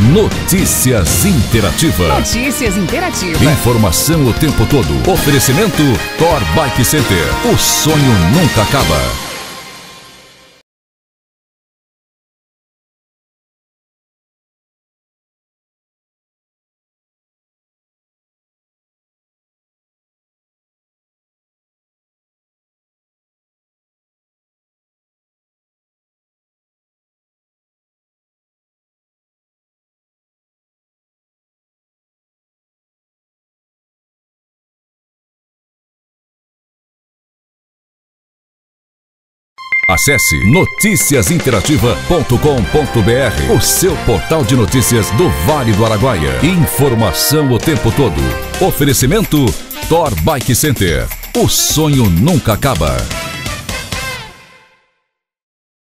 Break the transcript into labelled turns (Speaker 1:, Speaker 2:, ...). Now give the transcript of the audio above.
Speaker 1: Notícias Interativa.
Speaker 2: Notícias Interativa.
Speaker 1: Informação o tempo todo. Oferecimento Thor Bike Center. O sonho nunca acaba. Acesse noticiasinterativa.com.br, o seu portal de notícias do Vale do Araguaia. Informação o tempo todo. Oferecimento Thor Bike Center. O sonho nunca acaba.